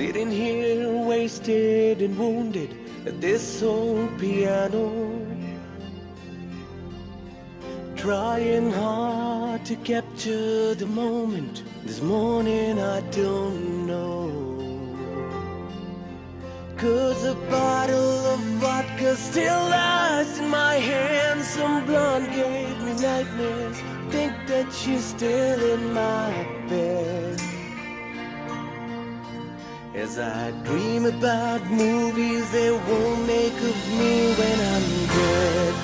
Sitting here wasted and wounded at this old piano. Trying hard to capture the moment This morning I don't know. Cause a bottle of vodka still lies in my hand Some blonde gave me nightmares. Think that she's still in my bed As I dream about movies they won't make of me when I'm dead.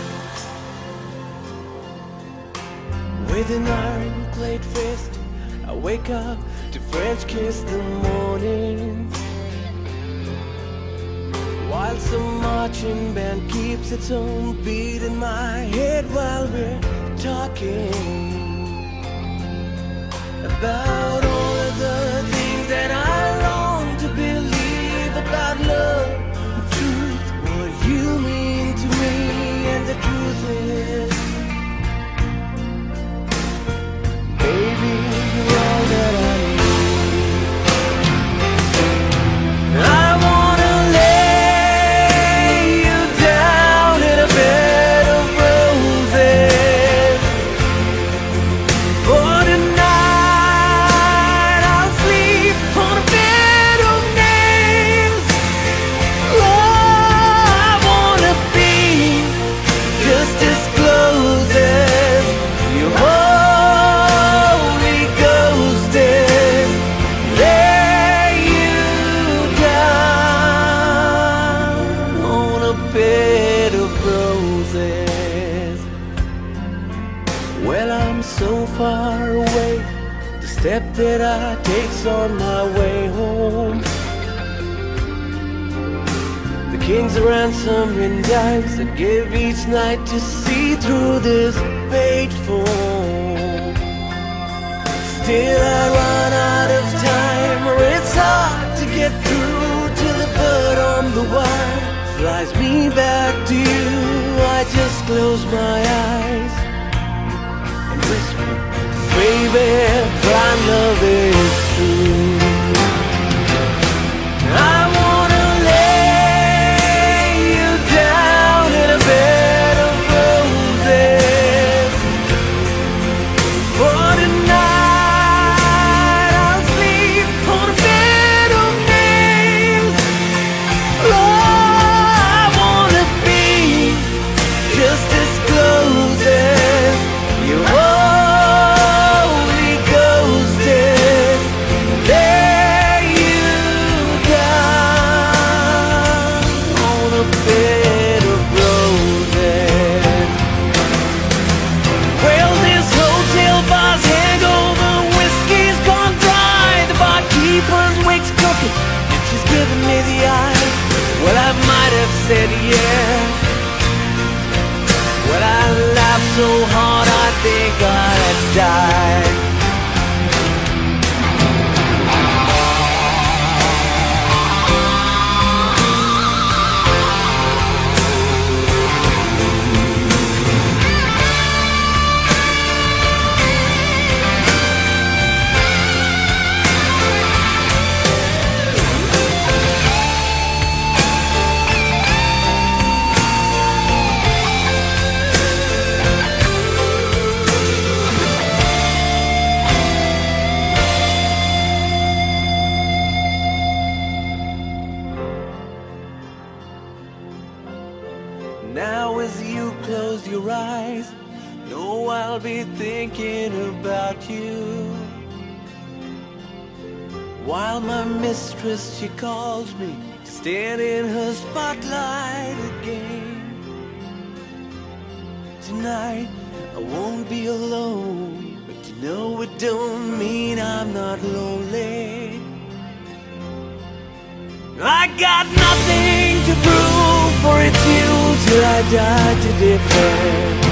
With an ironclad fist I wake up to French kiss the morning. While some marching band keeps its own beat in my head while we're talking about all Well, I'm so far away. The step that I take's on my way home. The king's ransom in dimes I give each night to see through this phone. Still I run out of time, or it's hard to get through to the bird on the wire. Flies me back to you. I just close my eyes whisper, baby, blind love is true. Said yeah. Well, I laughed so hard I think I'd die. I'll be thinking about you. While my mistress, she calls me to stand in her spotlight again. Tonight, I won't be alone, but you know it don't mean I'm not lonely. I got nothing to prove, for it's you till I die to defend.